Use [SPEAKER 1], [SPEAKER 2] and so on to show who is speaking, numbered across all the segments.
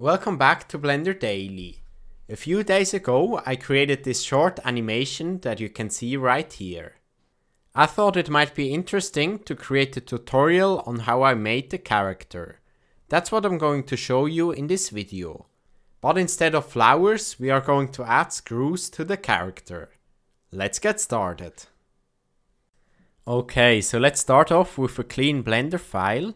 [SPEAKER 1] Welcome back to Blender Daily. A few days ago I created this short animation that you can see right here. I thought it might be interesting to create a tutorial on how I made the character. That's what I'm going to show you in this video. But instead of flowers we are going to add screws to the character. Let's get started. Okay, so let's start off with a clean Blender file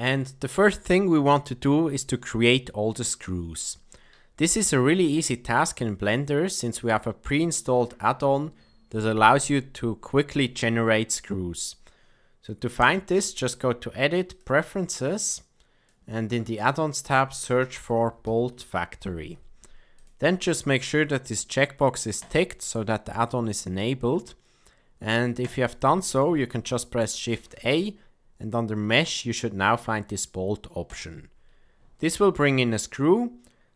[SPEAKER 1] and the first thing we want to do is to create all the screws. This is a really easy task in Blender since we have a pre-installed add-on that allows you to quickly generate screws. So to find this, just go to Edit, Preferences, and in the Add-ons tab, search for Bolt Factory. Then just make sure that this checkbox is ticked so that the add-on is enabled. And if you have done so, you can just press Shift A and under mesh you should now find this bolt option. This will bring in a screw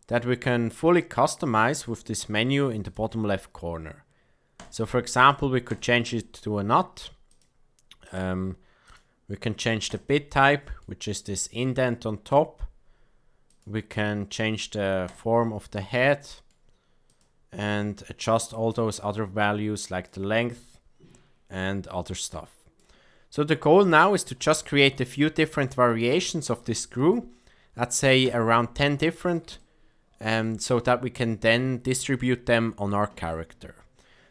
[SPEAKER 1] that we can fully customize with this menu in the bottom left corner. So for example we could change it to a nut. Um, we can change the bit type which is this indent on top. We can change the form of the head and adjust all those other values like the length and other stuff. So the goal now is to just create a few different variations of this screw. Let's say around 10 different um, so that we can then distribute them on our character.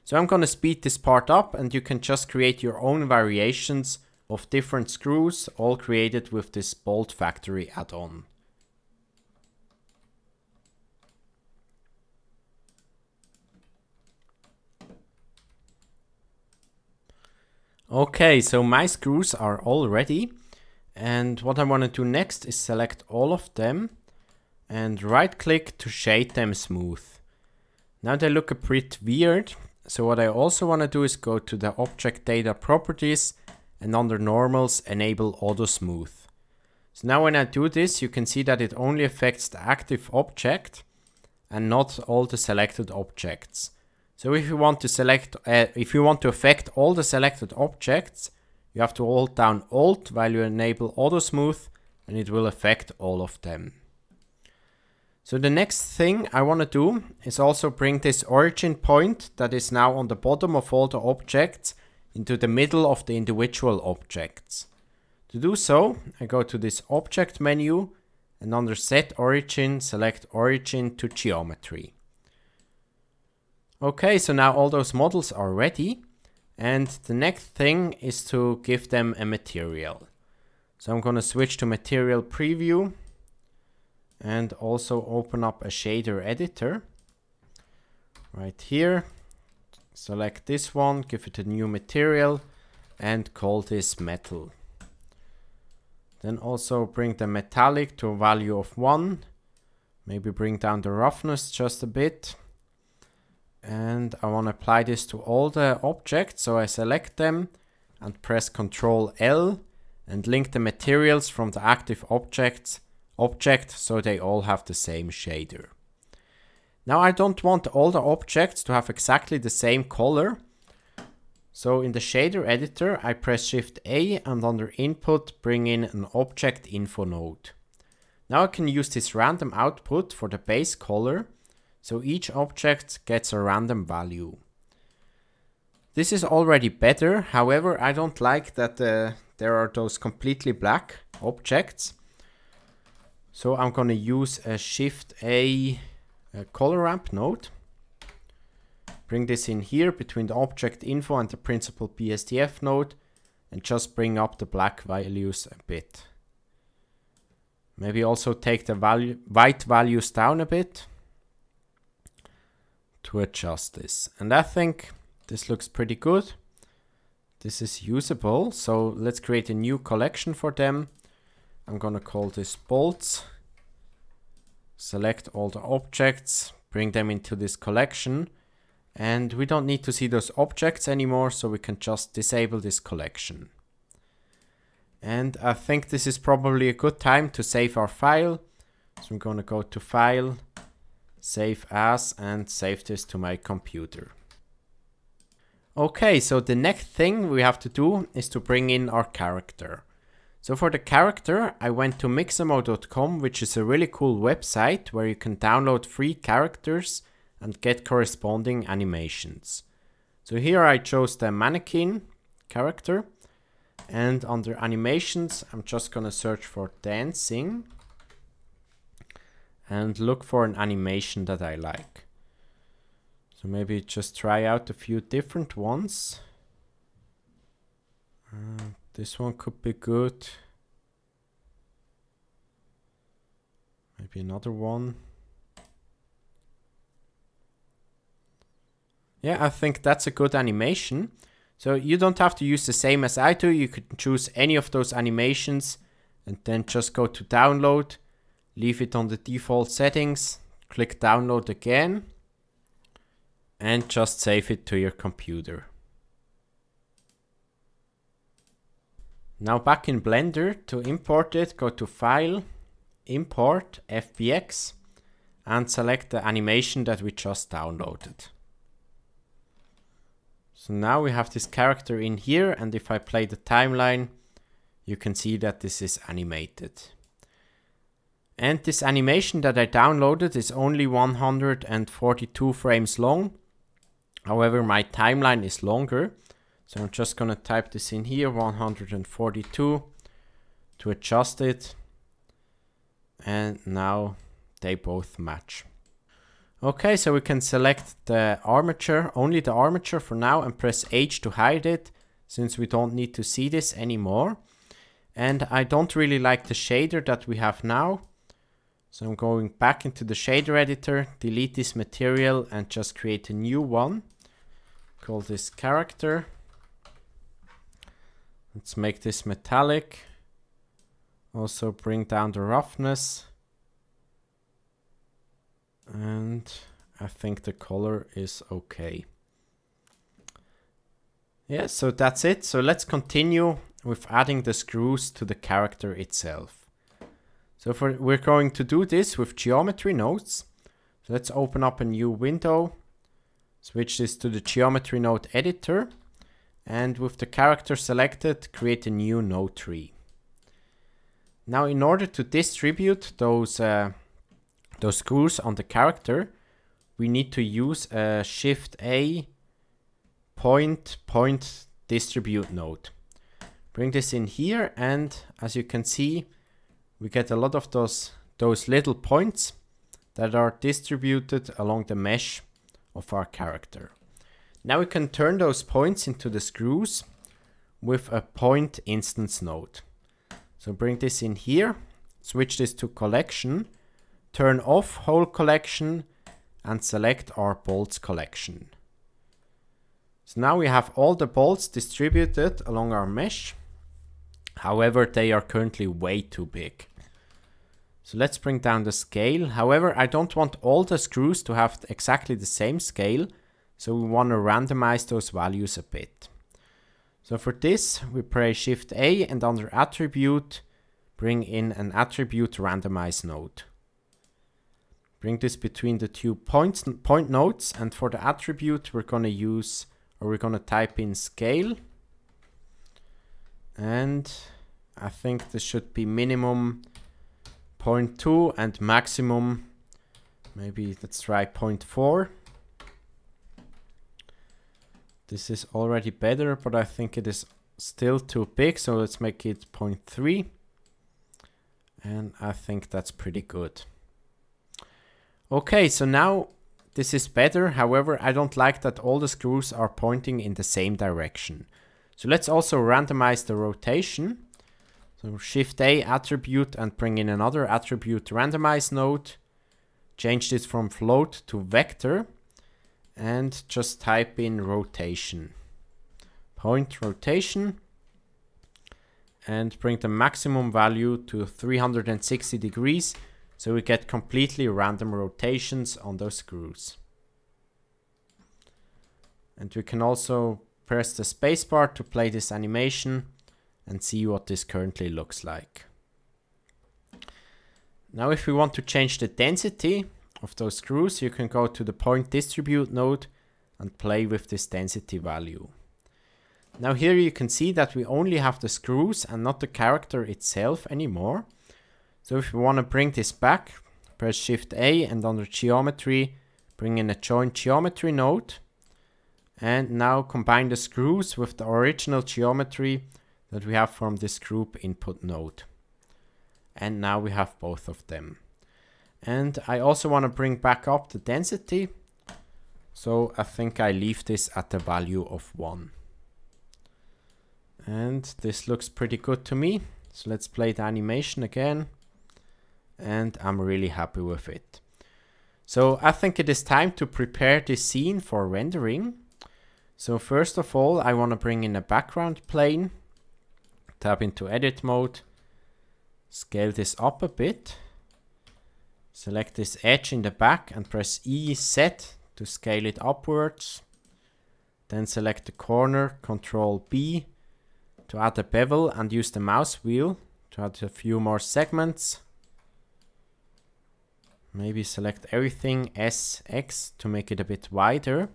[SPEAKER 1] So I'm going to speed this part up and you can just create your own variations of different screws all created with this Bolt Factory add-on. Okay, so my screws are all ready. And what I want to do next is select all of them and right click to shade them smooth. Now they look a bit weird. So what I also want to do is go to the object data properties and under normals enable auto smooth. So now when I do this, you can see that it only affects the active object and not all the selected objects. So if you want to select, uh, if you want to affect all the selected objects, you have to hold down Alt while you enable Auto Smooth and it will affect all of them. So the next thing I want to do is also bring this origin point that is now on the bottom of all the objects into the middle of the individual objects. To do so, I go to this object menu and under set origin, select origin to geometry. Okay, so now all those models are ready. And the next thing is to give them a material. So I'm going to switch to material preview and also open up a shader editor right here. Select this one, give it a new material and call this metal. Then also bring the metallic to a value of 1. Maybe bring down the roughness just a bit and I want to apply this to all the objects. So I select them and press Ctrl L and link the materials from the active objects object so they all have the same shader. Now I don't want all the objects to have exactly the same color. So in the shader editor, I press Shift A and under input bring in an object info node. Now I can use this random output for the base color so each object gets a random value. This is already better, however I don't like that uh, there are those completely black objects. So I'm gonna use a Shift A, a color ramp node. Bring this in here between the object info and the Principled BSDF node and just bring up the black values a bit. Maybe also take the value, white values down a bit to adjust this. And I think this looks pretty good. This is usable. So let's create a new collection for them. I'm going to call this bolts. Select all the objects, bring them into this collection. And we don't need to see those objects anymore, so we can just disable this collection. And I think this is probably a good time to save our file. So I'm going to go to File, save as and save this to my computer. Okay, so the next thing we have to do is to bring in our character. So for the character, I went to mixamo.com, which is a really cool website where you can download free characters and get corresponding animations. So here I chose the mannequin character and under animations, I'm just gonna search for dancing and look for an animation that I like. So maybe just try out a few different ones. Uh, this one could be good. Maybe another one. Yeah, I think that's a good animation. So you don't have to use the same as I do. You could choose any of those animations and then just go to download, leave it on the default settings, click download again and just save it to your computer. Now back in Blender, to import it, go to File, Import, FBX, and select the animation that we just downloaded. So now we have this character in here, and if I play the timeline, you can see that this is animated. And this animation that I downloaded is only 142 frames long. However, my timeline is longer. So I'm just gonna type this in here, 142 to adjust it. And now they both match. Okay, so we can select the armature, only the armature for now and press H to hide it since we don't need to see this anymore. And I don't really like the shader that we have now. So I'm going back into the shader editor, delete this material and just create a new one. Call this character. Let's make this metallic. Also bring down the roughness. And I think the color is okay. Yeah, so that's it. So let's continue with adding the screws to the character itself. So for, we're going to do this with geometry nodes. So let's open up a new window, switch this to the geometry node editor, and with the character selected, create a new node tree. Now in order to distribute those uh, those screws on the character, we need to use a Shift A point point distribute node. Bring this in here and as you can see, we get a lot of those, those little points that are distributed along the mesh of our character. Now we can turn those points into the screws with a point instance node. So bring this in here, switch this to collection turn off whole collection and select our bolts collection. So now we have all the bolts distributed along our mesh. However, they are currently way too big. So let's bring down the scale. However, I don't want all the screws to have exactly the same scale. So we want to randomize those values a bit. So for this, we press Shift A and under Attribute, bring in an Attribute Randomize node. Bring this between the two points, point nodes. And for the attribute, we're going to use, or we're going to type in scale. And I think this should be minimum 0.2 and maximum, maybe let's try 0.4. This is already better, but I think it is still too big. So let's make it 0.3. And I think that's pretty good. Okay, so now this is better. However, I don't like that all the screws are pointing in the same direction. So let's also randomize the rotation. So Shift A attribute and bring in another attribute randomize node. Change this from float to vector and just type in rotation. Point rotation and bring the maximum value to 360 degrees so we get completely random rotations on those screws. And we can also press the spacebar to play this animation and see what this currently looks like. Now if we want to change the density of those screws, you can go to the point distribute node and play with this density value. Now here you can see that we only have the screws and not the character itself anymore. So if we want to bring this back, press Shift A and under Geometry, bring in a Join Geometry node. And now combine the screws with the original geometry that we have from this group input node. And now we have both of them. And I also want to bring back up the density. So I think I leave this at the value of 1. And this looks pretty good to me. So let's play the animation again. And I'm really happy with it. So I think it is time to prepare this scene for rendering. So first of all, I want to bring in a background plane. Tap into edit mode. Scale this up a bit. Select this edge in the back and press E Z to scale it upwards. Then select the corner, Control B to add a bevel and use the mouse wheel to add a few more segments. Maybe select everything SX to make it a bit wider.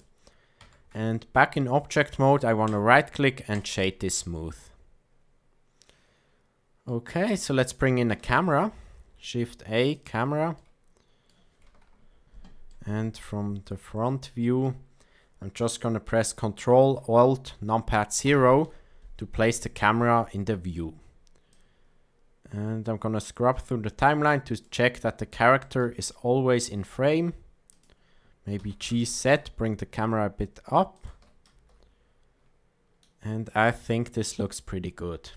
[SPEAKER 1] And back in object mode, I want to right click and shade this smooth. Okay, so let's bring in a camera. Shift A, camera. And from the front view, I'm just going to press Control Alt Numpad 0 to place the camera in the view. And I'm gonna scrub through the timeline to check that the character is always in frame. Maybe G Z, bring the camera a bit up. And I think this looks pretty good.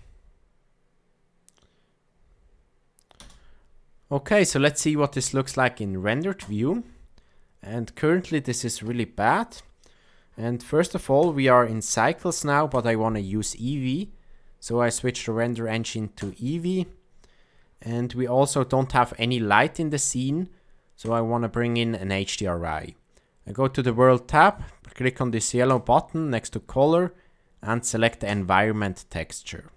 [SPEAKER 1] Okay, so let's see what this looks like in rendered view. And currently this is really bad. And first of all, we are in cycles now, but I want to use Eevee. So I switch the render engine to Eevee. And we also don't have any light in the scene. So I want to bring in an HDRI. I go to the World tab, click on this yellow button next to color and select the environment texture.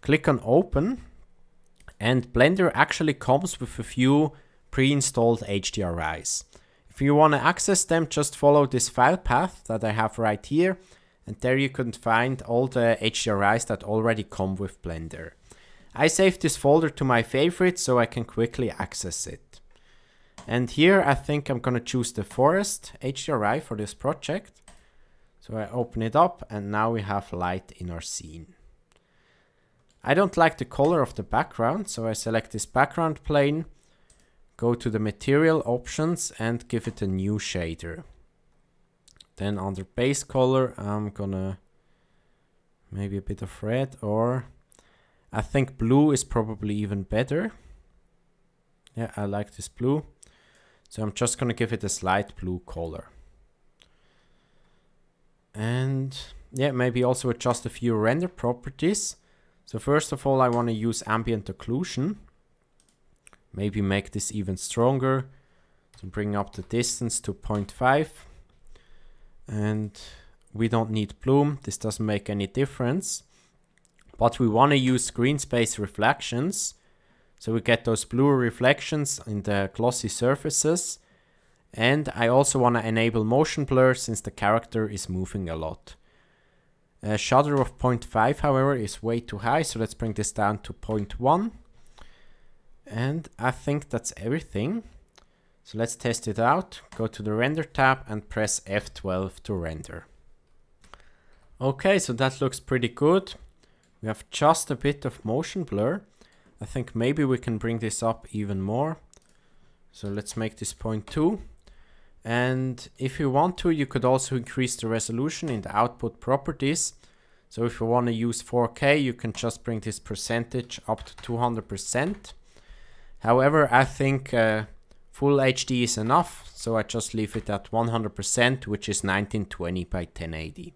[SPEAKER 1] Click on open and Blender actually comes with a few pre-installed HDRIs. If you want to access them, just follow this file path that I have right here. And there you can find all the HDRIs that already come with Blender. I saved this folder to my favorites so I can quickly access it. And here I think I'm going to choose the forest HDRI for this project. So I open it up and now we have light in our scene. I don't like the color of the background, so I select this background plane go to the material options and give it a new shader. Then under base color, I'm gonna maybe a bit of red or I think blue is probably even better. Yeah, I like this blue. So I'm just gonna give it a slight blue color. And yeah, maybe also adjust a few render properties. So first of all, I want to use ambient occlusion. Maybe make this even stronger. So bring up the distance to 0.5. And we don't need bloom. This doesn't make any difference. But we want to use screen space reflections. So we get those blue reflections in the glossy surfaces. And I also want to enable motion blur since the character is moving a lot. A shutter of 0.5 however is way too high so let's bring this down to 0.1 and I think that's everything. So let's test it out. Go to the render tab and press F12 to render. Okay, so that looks pretty good. We have just a bit of motion blur. I think maybe we can bring this up even more. So let's make this 0.2. And if you want to, you could also increase the resolution in the output properties. So if you want to use 4K, you can just bring this percentage up to 200%. However, I think uh, full HD is enough, so I just leave it at 100%, which is 1920 by 1080.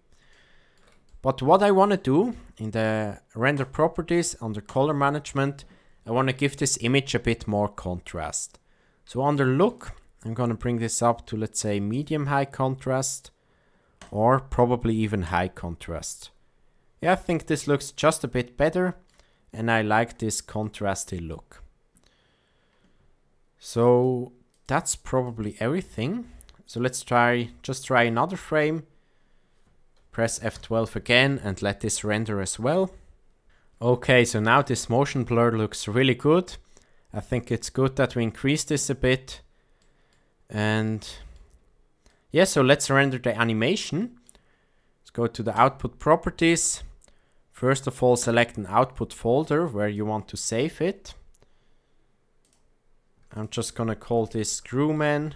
[SPEAKER 1] But what I want to do in the render properties under color management, I want to give this image a bit more contrast. So under look, I'm going to bring this up to let's say medium high contrast or probably even high contrast. Yeah, I think this looks just a bit better and I like this contrasty look. So that's probably everything. So let's try, just try another frame. Press F12 again and let this render as well. Okay, so now this motion blur looks really good. I think it's good that we increase this a bit. And yeah, so let's render the animation. Let's go to the output properties. First of all, select an output folder where you want to save it. I'm just gonna call this Screwman.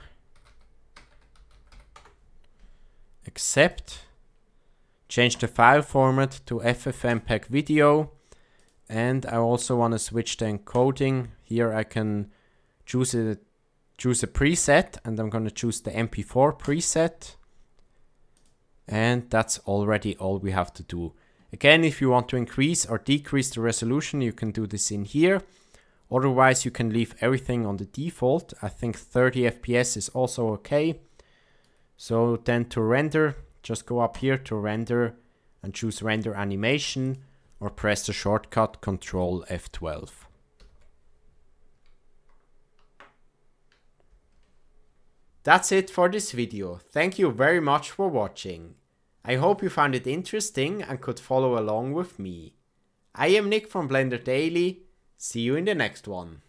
[SPEAKER 1] Accept. Change the file format to FFmpeg video. And I also want to switch the encoding. Here I can choose a, choose a preset and I'm going to choose the MP4 preset. And that's already all we have to do. Again, if you want to increase or decrease the resolution, you can do this in here. Otherwise, you can leave everything on the default. I think 30 FPS is also okay. So then to render, just go up here to render and choose render animation or press the shortcut Ctrl F12. That's it for this video. Thank you very much for watching. I hope you found it interesting and could follow along with me. I am Nik from Blender Daily. See you in the next one.